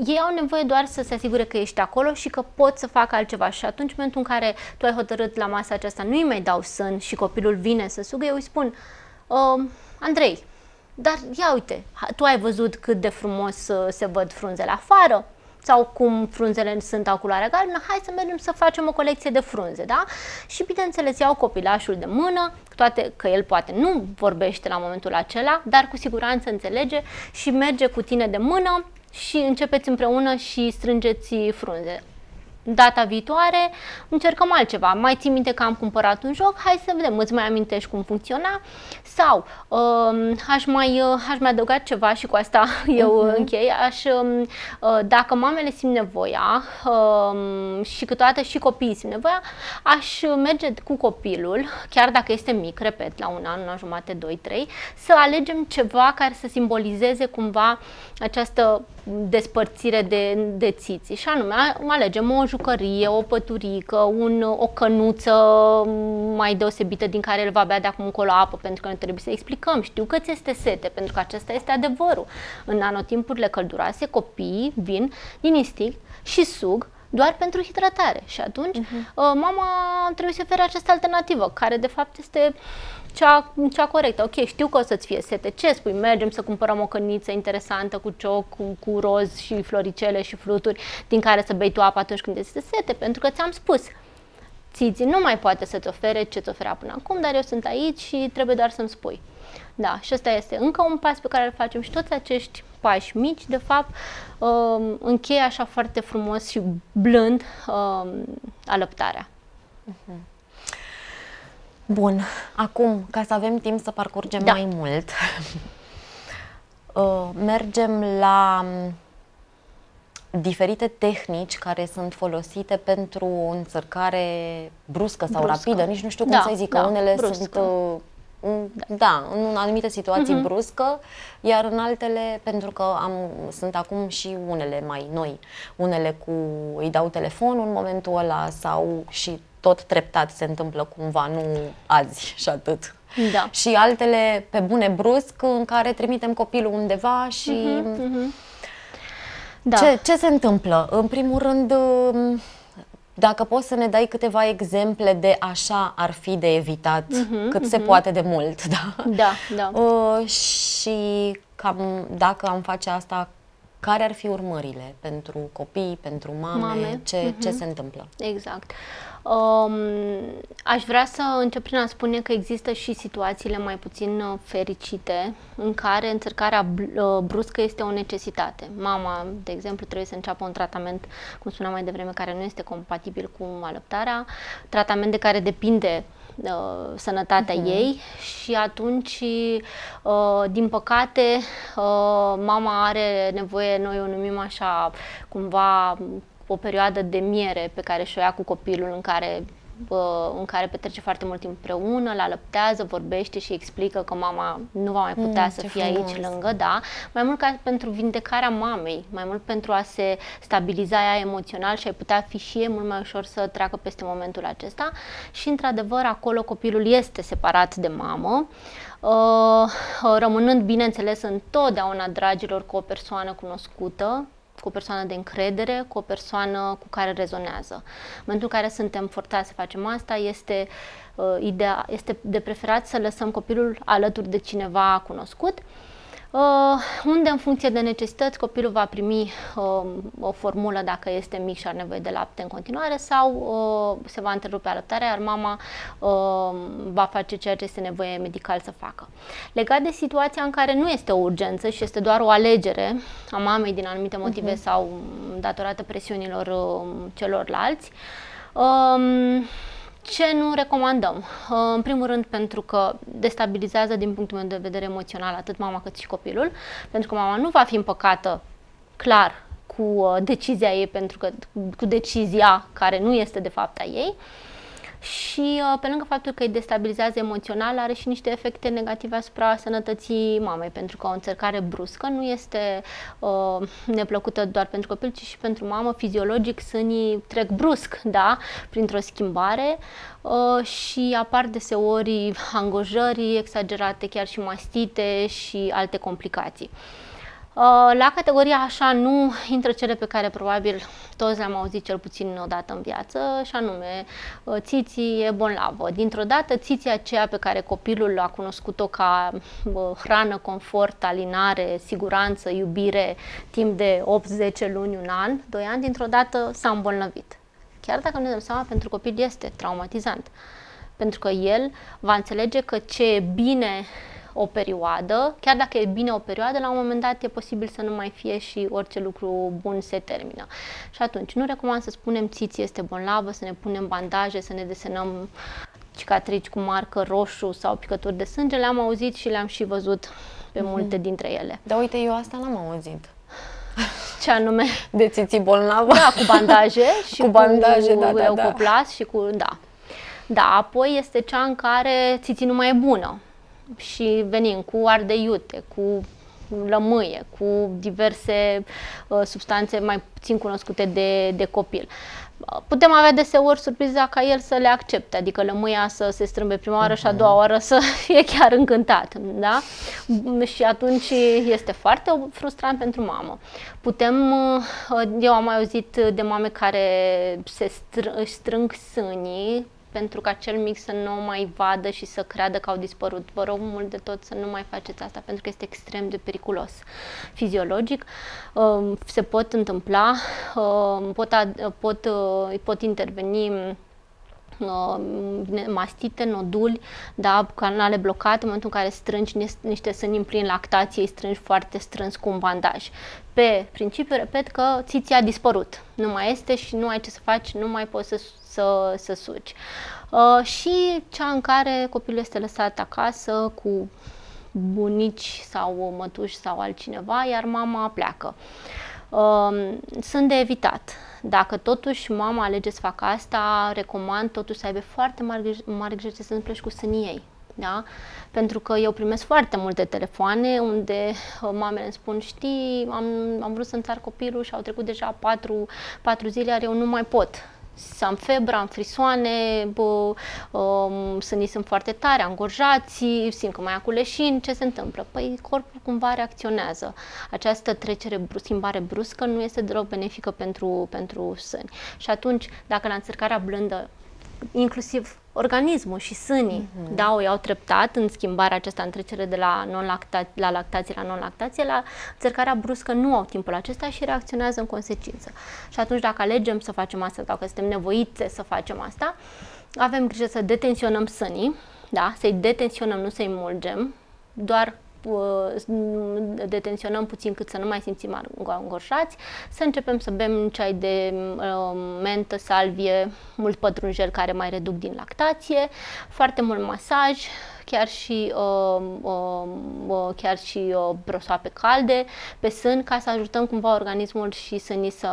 ei au nevoie doar să se asigure că ești acolo și că poți să facă altceva. Și atunci, în momentul în care tu ai hotărât la masa aceasta, nu îi mai dau sân și copilul vine să sugă, eu îi spun, uh, Andrei, dar ia uite, tu ai văzut cât de frumos uh, se văd frunzele afară? Sau cum frunzele sunt au culoare galbenă, hai să mergem să facem o colecție de frunze, da? Și bineînțeles iau copilașul de mână, toate că el poate nu vorbește la momentul acela, dar cu siguranță înțelege și merge cu tine de mână și începeți împreună și strângeți frunze data viitoare încercăm altceva. Mai ții minte că am cumpărat un joc, hai să vedem, îți mai amintești cum funcționa sau uh, aș, mai, uh, aș mai adăuga ceva și cu asta eu uh-huh. închei. Aș, uh, uh, dacă mamele simt nevoia uh, și câteodată și copiii simt nevoia, aș merge cu copilul, chiar dacă este mic, repet, la un an, una jumate, doi, trei, să alegem ceva care să simbolizeze cumva această despărțire de, de țiții și anume alegem o jucărie, o păturică, un, o cănuță mai deosebită din care el va bea de acum încolo apă, pentru că noi trebuie să explicăm. Știu că ți este sete, pentru că acesta este adevărul. În anotimpurile călduroase, copiii vin din instinct și sug doar pentru hidratare. Și atunci uh-huh. mama trebuie să ofere această alternativă, care de fapt este cea, cea corectă. Ok, știu că o să-ți fie sete. Ce spui? Mergem să cumpărăm o căniță interesantă cu cioc, cu, cu roz și floricele și fluturi din care să bei tu apă atunci când este sete, pentru că ți-am spus. Țiții nu mai poate să-ți ofere ce-ți oferea până acum, dar eu sunt aici și trebuie doar să-mi spui. Da, și ăsta este încă un pas pe care îl facem și toți acești pași mici, de fapt, uh, încheie așa foarte frumos și blând uh, alăptarea. Uh-huh. Bun, acum, ca să avem timp să parcurgem da. mai mult, uh, mergem la um, diferite tehnici care sunt folosite pentru o înțărcare bruscă sau bruscă. rapidă, nici nu știu cum da, să zic, da, că unele bruscă. sunt uh, da, în anumite situații uh-huh. bruscă, iar în altele, pentru că am, sunt acum și unele mai noi, unele cu îi dau telefonul în momentul ăla sau și tot treptat se întâmplă cumva, nu azi și atât. Da. Și altele pe bune brusc în care trimitem copilul undeva și uh-huh, uh-huh. Da. Ce, ce se întâmplă? În primul rând, dacă poți să ne dai câteva exemple de așa ar fi de evitat, uh-huh, cât uh-huh. se poate de mult, da? Da, da. Uh, și cam dacă am face asta, care ar fi urmările pentru copii, pentru mame, mame. Ce, uh-huh. ce se întâmplă? Exact. Um, aș vrea să încep prin a spune că există și situațiile mai puțin uh, fericite în care înțărcarea uh, bruscă este o necesitate. Mama, de exemplu, trebuie să înceapă un tratament, cum spuneam mai devreme, care nu este compatibil cu alăptarea, tratament de care depinde uh, sănătatea uh-huh. ei și atunci, uh, din păcate, uh, mama are nevoie, noi o numim așa, cumva o perioadă de miere pe care și-o ia cu copilul în care în care petrece foarte mult timp împreună, la lăptează, vorbește și explică că mama nu va mai putea mm, să fie frumos. aici lângă, da, mai mult ca pentru vindecarea mamei, mai mult pentru a se stabiliza ea emoțional și ai putea fi și e mult mai ușor să treacă peste momentul acesta și într-adevăr acolo copilul este separat de mamă, uh, rămânând bineînțeles întotdeauna dragilor cu o persoană cunoscută, cu o persoană de încredere, cu o persoană cu care rezonează. În momentul în care suntem forțați să facem asta, este, uh, idea, este de preferat să lăsăm copilul alături de cineva cunoscut, uh, Uh, unde în funcție de necesități copilul va primi uh, o formulă dacă este mic și are nevoie de lapte în continuare sau uh, se va întrerupe alăptarea, iar mama uh, va face ceea ce este nevoie medical să facă. Legat de situația în care nu este o urgență și este doar o alegere a mamei din anumite motive uh-huh. sau datorată presiunilor uh, celorlalți, uh, ce nu recomandăm? Uh, în primul rând pentru că destabilizează din punctul meu de vedere emoțional atât mama cât și copilul, pentru că mama nu va fi împăcată clar cu uh, decizia ei, pentru că cu decizia care nu este de fapt a ei și uh, pe lângă faptul că îi destabilizează emoțional, are și niște efecte negative asupra sănătății mamei, pentru că o înțărcare bruscă nu este uh, neplăcută doar pentru copil, ci și pentru mamă. Fiziologic sânii trec brusc, da, printr-o schimbare uh, și apar deseori angojări exagerate, chiar și mastite și alte complicații. Uh, la categoria așa nu intră cele pe care probabil toți le-am auzit cel puțin o dată în viață, și anume uh, țiții e bonlavă. Dintr-o dată țiții aceea pe care copilul a cunoscut-o ca uh, hrană, confort, alinare, siguranță, iubire timp de 8-10 luni, un an, 2 ani, dintr-o dată s-a îmbolnăvit. Chiar dacă nu ne dăm seama, pentru copil este traumatizant. Pentru că el va înțelege că ce e bine o perioadă, chiar dacă e bine o perioadă, la un moment dat e posibil să nu mai fie și orice lucru bun se termină. Și atunci, nu recomand să spunem țiți este bonlavă, să ne punem bandaje, să ne desenăm cicatrici cu marcă roșu sau picături de sânge, le-am auzit și le-am și văzut pe mm-hmm. multe dintre ele. Dar uite, eu asta n-am auzit. Ce anume? De țiții bolnavă? Da, cu bandaje și cu, bandaje, cu da, da, da. și cu, da. Da, apoi este cea în care țiții nu mai e bună și venim cu ardei iute, cu lămâie, cu diverse uh, substanțe mai puțin cunoscute de, de copil. Putem avea deseori surpriza ca el să le accepte, adică lămâia să se strâmbe prima oară uh-huh. și a doua oară să fie chiar încântat, da? Și atunci este foarte frustrant pentru mamă. Putem, uh, eu am mai auzit de mame care se str- își strâng sânii pentru ca cel mic să nu mai vadă și să creadă că au dispărut. Vă rog mult de tot să nu mai faceți asta pentru că este extrem de periculos. Fiziologic um, se pot întâmpla, um, pot, pot, uh, pot interveni um, mastite, noduli, da, canale blocate, în momentul în care strângi niște sâni plin lactație, îi strângi foarte strâns cu un bandaj. Pe principiu, repet că ți a dispărut. Nu mai este și nu ai ce să faci, nu mai poți să să, să suci. Uh, și cea în care copilul este lăsat acasă cu bunici sau mătuși sau altcineva, iar mama pleacă. Uh, sunt de evitat. Dacă totuși mama alege să facă asta, recomand totuși să aibă foarte mare, mare grijă ce se întâmplă și cu sânii ei. Da? Pentru că eu primesc foarte multe telefoane unde uh, mamele îmi spun, știi, am, am vrut să-mi țar copilul și au trecut deja patru, patru zile, iar eu nu mai pot să am febră, am frisoane, bă, um, sânii sunt foarte tare, angorjați, simt că mai ia cu leșin, ce se întâmplă? Păi corpul cumva reacționează. Această trecere, schimbare bruscă nu este deloc benefică pentru, pentru sâni. Și atunci, dacă la înțărcarea blândă, inclusiv organismul și sânii uh-huh. da, o iau treptat în schimbarea aceasta, în trecere de la, non-lacta- la lactație la non-lactație, la țărcarea bruscă nu au timpul acesta și reacționează în consecință. Și atunci dacă alegem să facem asta, dacă suntem nevoite să facem asta, avem grijă să detenționăm sânii, da? să-i detenționăm, nu să-i mulgem, doar detenționăm puțin cât să nu mai simțim angorșați, să începem să bem ceai de uh, mentă, salvie, mult pătrunjel care mai reduc din lactație, foarte mult masaj, chiar și, uh, uh, uh, chiar și uh, brosoape calde pe sân ca să ajutăm cumva organismul și sânii să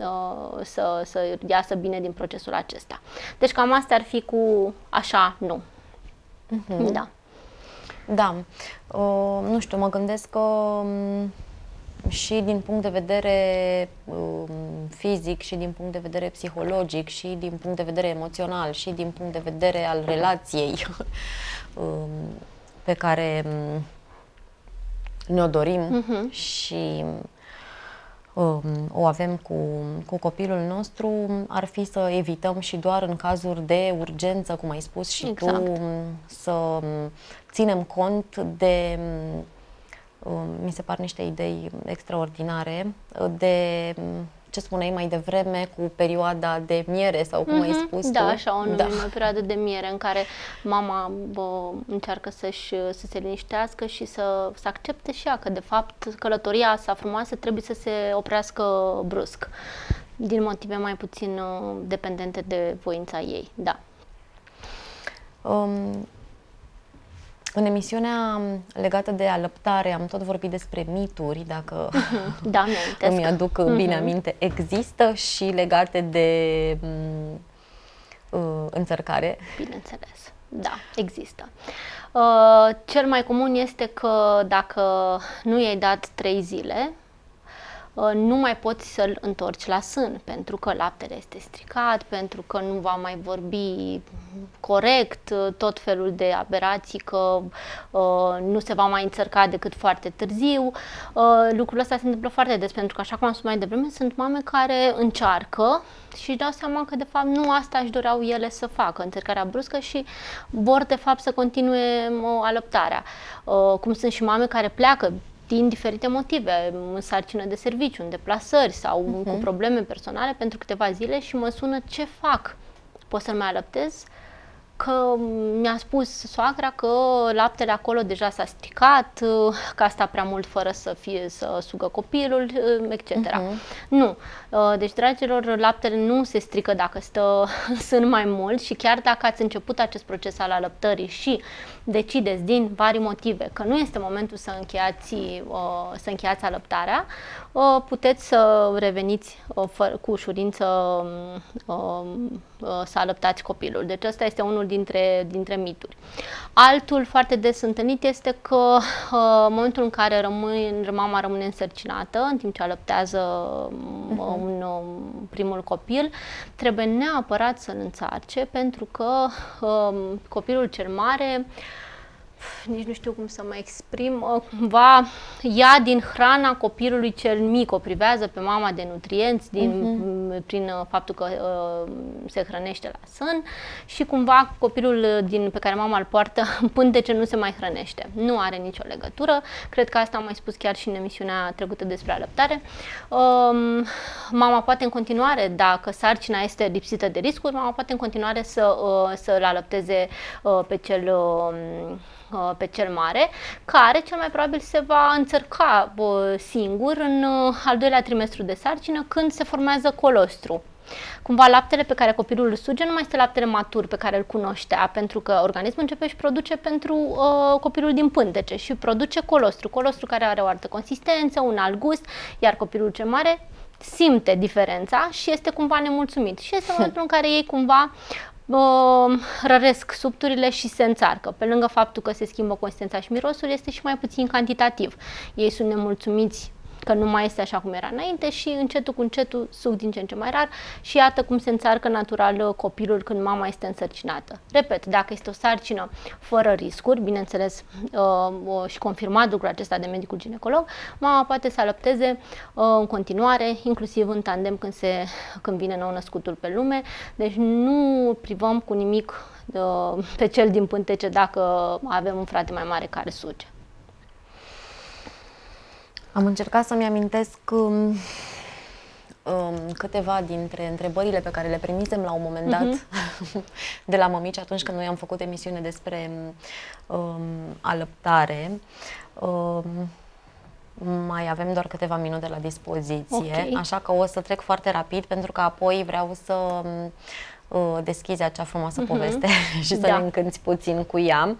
uh, să, să iasă bine din procesul acesta. Deci cam asta ar fi cu așa, nu. Uh-huh. Da. Da. Uh, nu știu, mă gândesc că um, și din punct de vedere um, fizic, și din punct de vedere psihologic, și din punct de vedere emoțional, și din punct de vedere al relației um, pe care um, ne-o dorim uh-huh. și um, o avem cu, cu copilul nostru, ar fi să evităm și doar în cazuri de urgență, cum ai spus și exact. tu, să ținem cont de um, mi se par niște idei extraordinare de ce spuneai mai devreme cu perioada de miere sau cum mm-hmm. ai mhm. spus da, tu. așa, o da. o perioadă de miere în care mama bă, încearcă să-și, să se liniștească și să, să accepte și ea că de fapt călătoria asta frumoasă trebuie să se oprească brusc din motive mai puțin uh, dependente de voința ei, da. Um, în emisiunea legată de alăptare am tot vorbit despre mituri, dacă da, îmi aduc uh-huh. bine aminte. Există și legate de mm, uh, înțărcare? Bineînțeles, da, există. Uh, cel mai comun este că dacă nu i-ai dat trei zile, Uh, nu mai poți să-l întorci la sân pentru că laptele este stricat, pentru că nu va mai vorbi corect, uh, tot felul de aberații că uh, nu se va mai înțărca decât foarte târziu. Uh, lucrul ăsta se întâmplă foarte des pentru că, așa cum am spus mai devreme, sunt mame care încearcă și își dau seama că de fapt nu asta își doreau ele să facă, înțărcarea bruscă și vor de fapt să continue uh, alăptarea. Uh, cum sunt și mame care pleacă din diferite motive, în sarcină de serviciu, în deplasări sau uh-huh. cu probleme personale pentru câteva zile și mă sună ce fac. Pot să-l mai alăptez? că mi-a spus soacra că laptele acolo deja s-a stricat, că asta prea mult fără să fie să sugă copilul, etc. Uh-huh. Mhm. Nu. Uh, deci, dragilor, laptele nu se strică dacă stă sunt mai mult și chiar dacă ați început acest proces al alăptării și decideți din vari motive că nu este momentul să încheiați, uh, să încheiați alăptarea, uh, puteți să reveniți cu ușurință um, să alăptați copilul. Deci ăsta este unul dintre, dintre mituri. Altul foarte des întâlnit este că în momentul în care rămâne, mama rămâne însărcinată, în timp ce alăptează uh-huh. Un, um, primul copil, trebuie neapărat să-l înțarce pentru că um, copilul cel mare uh, nici nu știu cum să mă exprim, cumva ia din hrana copilului cel mic, o privează pe mama de nutrienți din, uh-huh. prin uh, faptul că uh, se hrănește la sân și cumva copilul uh, din, pe care mama îl poartă în ce nu se mai hrănește. Nu are nicio legătură. Cred că asta am mai spus chiar și în emisiunea trecută despre alăptare. Uh, mama poate în continuare, dacă sarcina este lipsită de riscuri, mama poate în continuare să, uh, să-l alăpteze uh, pe cel uh, Uh, pe cel mare, care cel mai probabil se va înțărca singur în uh, al doilea trimestru de sarcină când se formează colostru. Cumva laptele pe care copilul îl suge nu mai este laptele matur pe care îl cunoștea, pentru că organismul începe și produce pentru uh, copilul din pântece și produce colostru. Colostru care are o altă consistență, un alt gust, iar copilul cel mare simte diferența și este cumva nemulțumit. Și este momentul în care ei cumva uh, răresc subturile și se înțarcă. Pe lângă faptul că se schimbă consistența și mirosul, este și mai puțin cantitativ. Ei sunt nemulțumiți că nu mai este așa cum era înainte și încetul cu încetul suc din ce în ce mai rar și iată cum se înțarcă natural uh, copilul când mama este însărcinată. Repet, dacă este o sarcină fără riscuri, bineînțeles uh, uh, și confirmat lucrul acesta de medicul ginecolog, mama poate să alăpteze în continuare, inclusiv în tandem când, se, când vine nou născutul pe lume, deci nu privăm cu nimic pe cel din pântece dacă avem un frate mai mare care suge. Am încercat să-mi amintesc um, um, câteva dintre întrebările pe care le primisem la un moment dat uh-huh. de la mămici atunci când noi am făcut emisiune despre um, alăptare. Um, mai avem doar câteva minute la dispoziție, okay. așa că o să trec foarte rapid pentru că apoi vreau să uh, deschizi acea frumoasă uh-huh. poveste și să da. ne încânți puțin cu ea.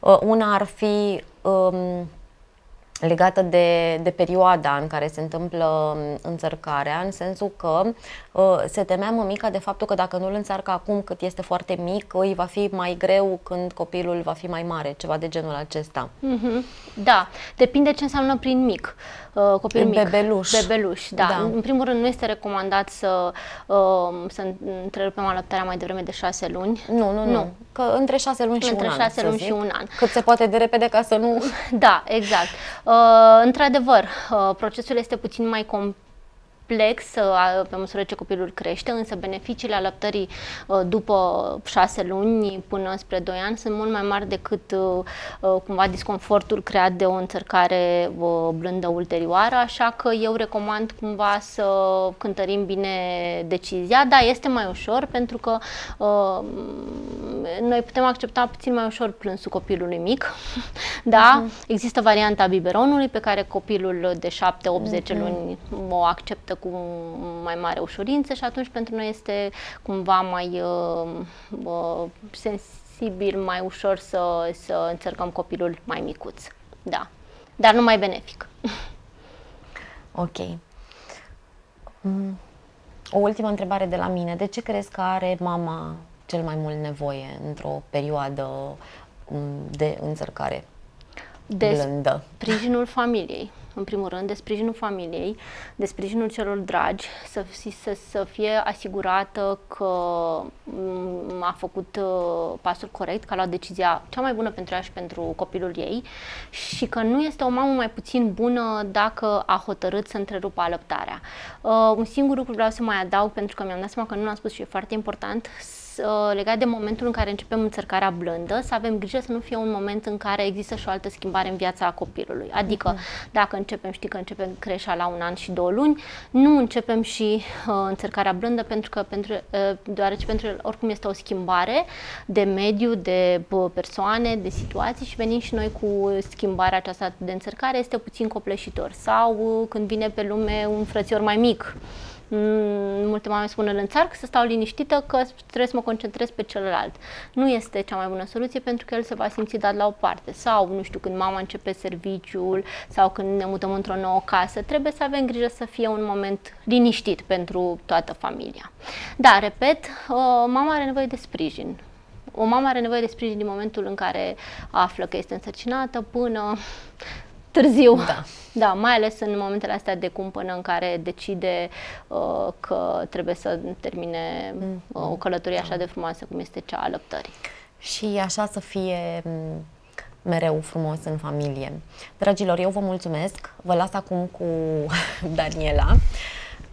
Uh, una ar fi um, legată de, de perioada în care se întâmplă um, înțărcarea, în sensul că uh, se temea mămica de faptul că dacă nu îl înțarcă acum cât este foarte mic, îi va fi mai greu când copilul va fi mai mare, ceva de genul acesta. Mm-hmm. Da, depinde ce înseamnă prin mic. Uh, copil mic. Bebeluș. Bebeluș, da. da. În primul rând nu este recomandat să, uh, să întrerupem alăptarea mai devreme de șase luni. Nu, nu, nu. nu. Că între șase luni și între un șase an, luni și un an. Cât se poate de repede ca să nu... Da, exact. Uh, într-adevăr, uh, procesul este puțin mai complex complex pe măsură ce copilul crește, însă beneficiile alăptării uh, după șase luni până spre 2 ani sunt mult mai mari decât uh, uh, cumva disconfortul creat de o înțărcare blândă ulterioară, așa că eu recomand cumva să cântărim bine decizia. Da, este mai ușor pentru că noi putem accepta puțin mai ușor plânsul copilului mic, da? Uh-huh. Există varianta biberonului pe care copilul de 7-8-10 uh-huh. luni o acceptă cu mai mare ușurință și atunci pentru noi este cumva mai uh, uh, sensibil, mai ușor să, să înțărcăm copilul mai micuț. Da. Dar nu mai benefic. Ok. Mm. O ultimă întrebare de la mine. De ce crezi că are mama cel mai mult nevoie într-o perioadă mm, de înțărcare de blândă? sprijinul familiei în primul rând, de sprijinul familiei, de sprijinul celor dragi, să, să, să fie asigurată că mm, a făcut uh, pasul corect, că a luat decizia cea mai bună pentru ea și pentru copilul ei și că nu este o mamă mai puțin bună dacă a hotărât să întrerupă alăptarea. Uh, un singur lucru vreau să mai adaug, pentru că mi-am dat seama că nu l-am spus și e foarte important, uh, legat de momentul în care începem înțărcarea blândă, să avem grijă să nu fie un moment în care există și o altă schimbare în viața copilului. Adică, uh-huh. dacă începem, știi că începem creșa la un an și două luni, nu începem și uh, înțărcarea blândă pentru că, pentru, uh, deoarece pentru el oricum este o schimbare de mediu, de uh, persoane, de situații și venim și noi cu schimbarea aceasta de înțărcare, este puțin copleșitor. Sau uh, când vine pe lume un frățior mai mic, Mm, multe mame spun în înțarc să stau liniștită că trebuie să mă concentrez pe celălalt. Nu este cea mai bună soluție pentru că el se va simți dat la o parte. Sau, nu știu, când mama începe serviciul sau când ne mutăm într-o nouă casă, trebuie să avem grijă să fie un moment liniștit pentru toată familia. Da, repet, mama are nevoie de sprijin. O mamă are nevoie de sprijin din momentul în care află că este însărcinată până târziu. Da. Da, mai ales în momentele astea de cumpănă în care decide uh, că trebuie să termine mm. uh, o călătorie așa de frumoasă cum este cea a lăptării. Și așa să fie mm, mereu frumos în familie. Dragilor, eu vă mulțumesc. Vă las acum cu Daniela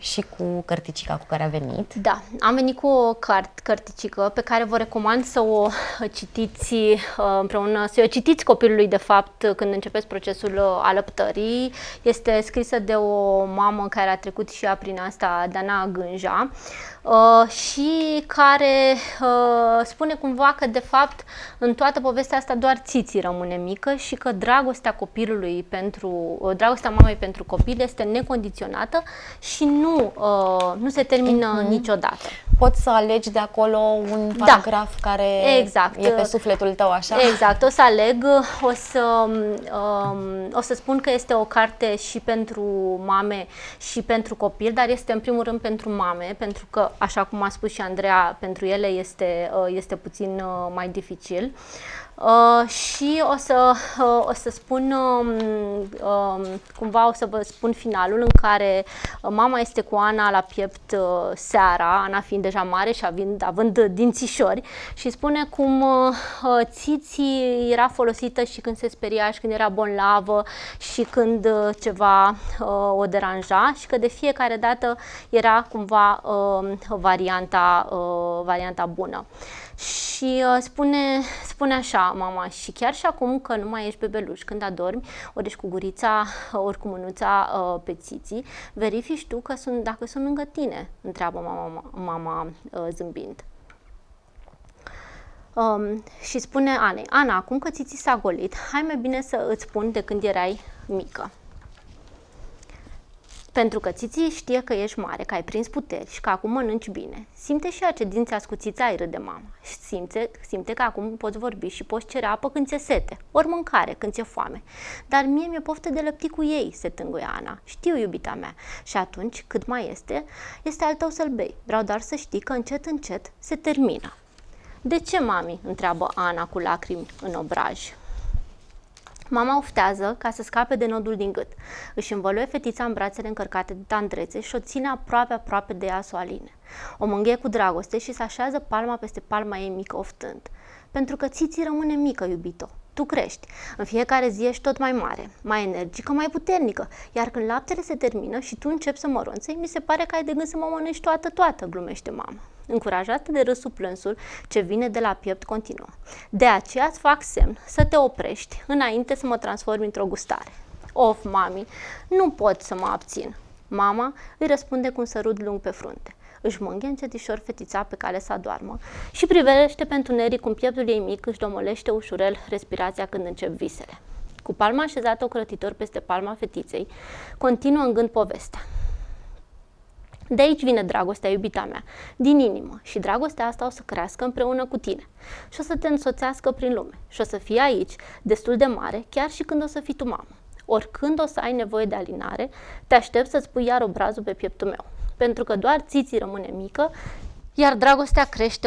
și cu cărticica cu care a venit. Da, am venit cu o cart, cărticică pe care vă recomand să o citiți uh, împreună, să o citiți copilului de fapt când începeți procesul uh, alăptării. Este scrisă de o mamă care a trecut și ea prin asta, Dana Gânja. Uh, și care uh, spune cumva că de fapt în toată povestea asta doar Țiții rămâne mică și că dragostea copilului pentru, uh, dragostea mamei pentru copil este necondiționată și nu, uh, nu se termină mm-hmm. niciodată. Poți să alegi de acolo un da. paragraf da. care exact. e pe sufletul tău, așa? Exact, o să aleg, o să, um, o să spun că este o carte și pentru mame și pentru copil, dar este în primul rând pentru mame, pentru că așa cum a spus și Andreea, pentru ele este, uh, este puțin uh, mai dificil. Uh, și o să, uh, o să spun uh, uh, cumva o să vă spun finalul în care mama este cu Ana la piept uh, seara, Ana fiind deja mare și având, având dințișori și spune cum uh, țiții era folosită și când se speria și când era bonlavă și când uh, ceva uh, o deranja și că de fiecare dată era cumva uh, varianta, uh, varianta bună. Și uh, spune, spune așa mama, și chiar și acum că nu mai ești bebeluș când adormi, ori ești cu gurița, ori cu mânuța uh, pe țiții, verifici tu că sunt, dacă sunt lângă tine, întreabă mama, mama uh, zâmbind. Um, și spune Anei, Ana, acum că ți s-a golit, hai mai bine să îți spun de când erai mică. Pentru că țiții știe că ești mare, că ai prins puteri și că acum mănânci bine. Simte și ea ce dinți ascuțiți ai râde mama. Și simte, simte că acum poți vorbi și poți cere apă când ți-e sete, ori mâncare când ți-e foame. Dar mie mi-e poftă de lăpti cu ei, se tânguie Ana. Știu, iubita mea. Și atunci, cât mai este, este al tău să-l bei. Vreau doar să știi că încet, încet se termină. De ce, mami? întreabă Ana cu lacrimi în obraj. Mama oftează ca să scape de nodul din gât. Își învăluie fetița în brațele încărcate de tandrețe și o ține aproape, aproape de ea să o aline. O mângâie cu dragoste și se așează palma peste palma ei mică oftând. Pentru că ți rămâne mică, iubito. Tu crești. În fiecare zi ești tot mai mare, mai energică, mai puternică. Iar când laptele se termină și tu începi să măronței, mi se pare că ai de gând să mă mănânci toată, toată, glumește mama. Încurajată de râsul plânsul ce vine de la piept continuă. De aceea îți fac semn să te oprești înainte să mă transformi într-o gustare. Of, mami, nu pot să mă abțin. Mama îi răspunde cu un sărut lung pe frunte. Își mânghe încetișor fetița pe care să adoarmă și privește pentru neri cum pieptul ei mic își domolește ușurel respirația când încep visele. Cu palma așezată ocrătitor peste palma fetiței, continuă în gând povestea. De aici vine dragostea, iubita mea, din inimă. Și dragostea asta o să crească împreună cu tine. Și o să te însoțească prin lume. Și o să fie aici destul de mare chiar și când o să fii tu mamă. Oricând o să ai nevoie de alinare, te aștept să-ți pui iar obrazul pe pieptul meu, pentru că doar țiții rămâne mică, iar dragostea crește